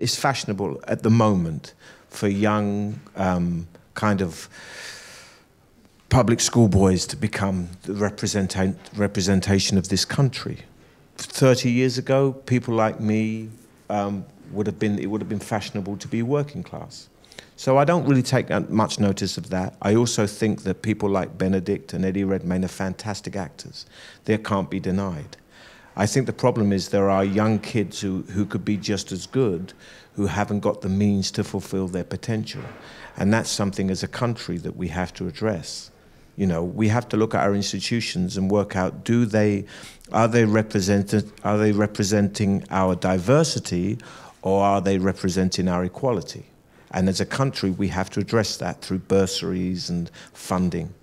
It's fashionable at the moment for young, um, kind of public school boys to become the representa- representation of this country. 30 years ago, people like me um, would have been, it would have been fashionable to be working class. So I don't really take much notice of that. I also think that people like Benedict and Eddie Redmayne are fantastic actors. They can't be denied. I think the problem is there are young kids who, who could be just as good who haven't got the means to fulfill their potential. And that's something as a country that we have to address. You know, we have to look at our institutions and work out do they are they represented are they representing our diversity or are they representing our equality? And as a country we have to address that through bursaries and funding.